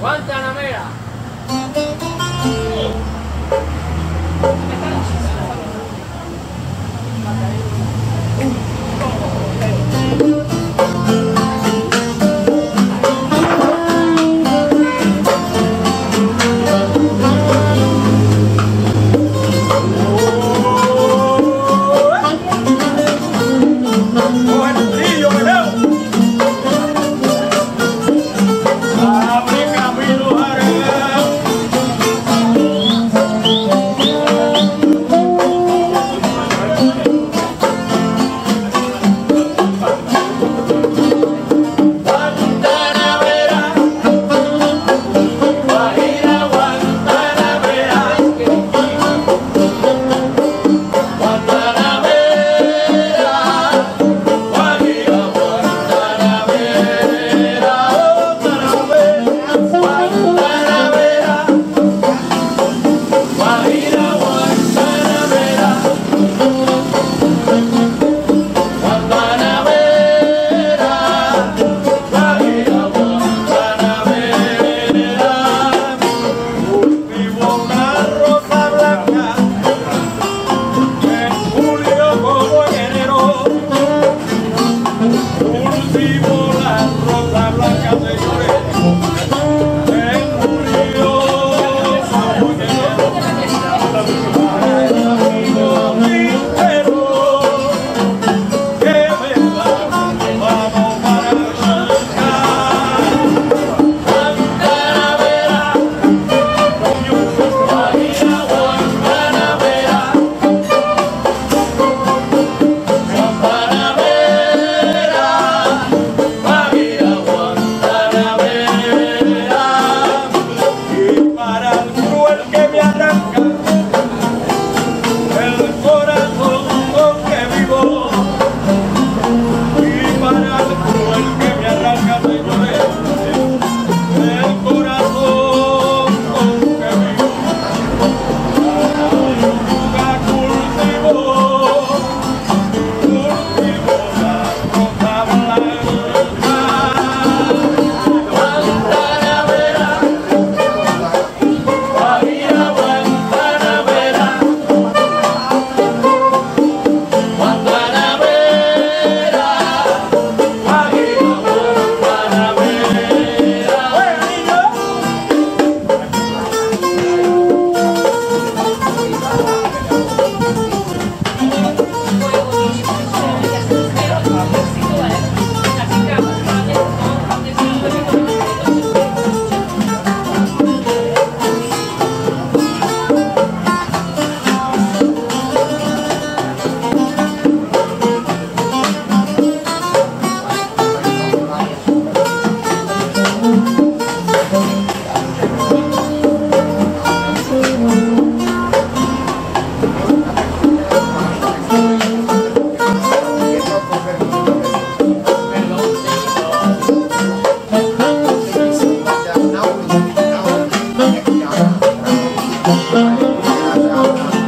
Guantanamera. na na